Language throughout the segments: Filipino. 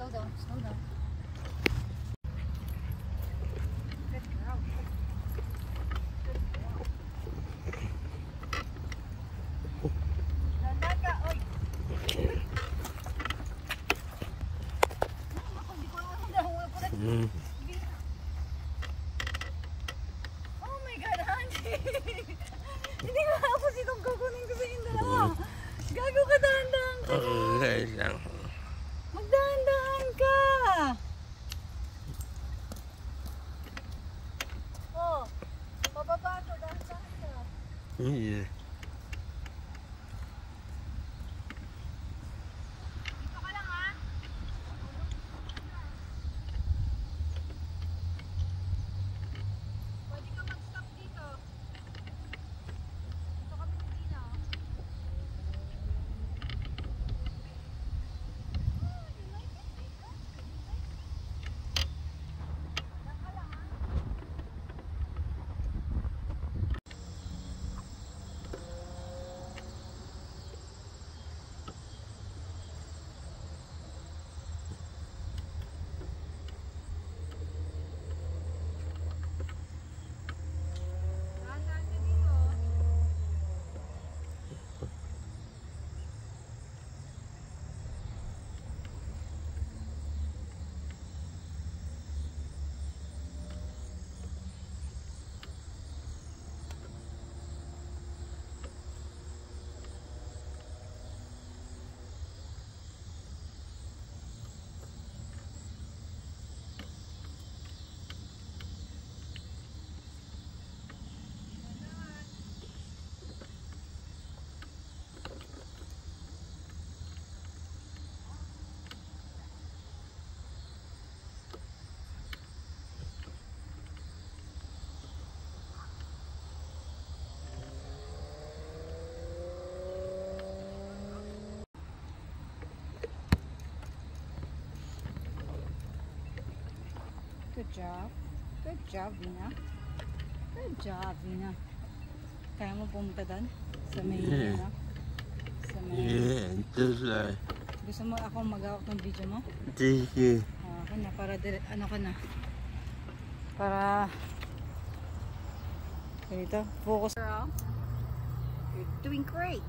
Slow down, slow down. Mm. Oh my God, honey! Hindi ko hapos itong kukunin ko sa inyo dalawa. Gago ka dahan-dahan ka. yeah. Good job. Good job, Vina. Good job, Vina. Kaya mo pumunta doon? Sa may, yeah. Ano? Sa may... Yeah, just like... Gusto mo akong mag-awak ng video mo? Thank you. Ah, ako na, para dire... ano ka na? Para... Ganito, focus. Girl, you're doing great.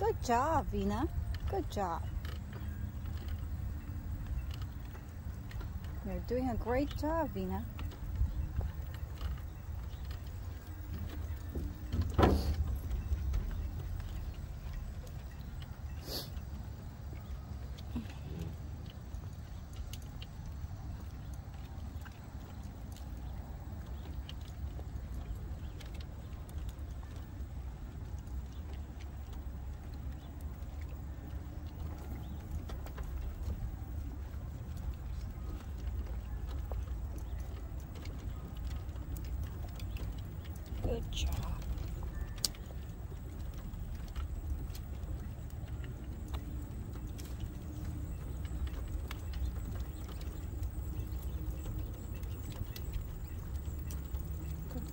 Good job, Vina. Good job. You're doing a great job, Vina.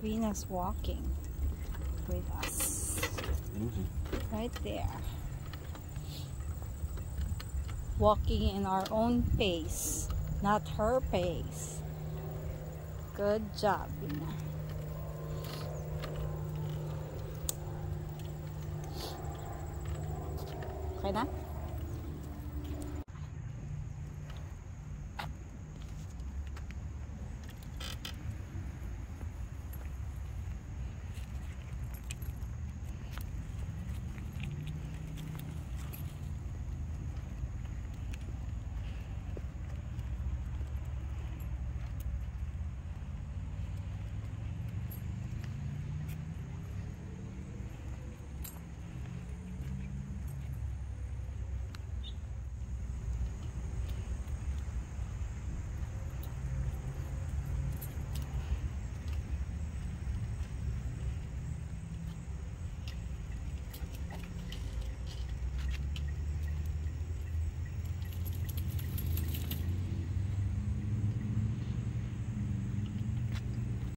Venus walking with us. Mm-hmm. Right there. Walking in our own pace, not her pace. Good job, Venus. Okay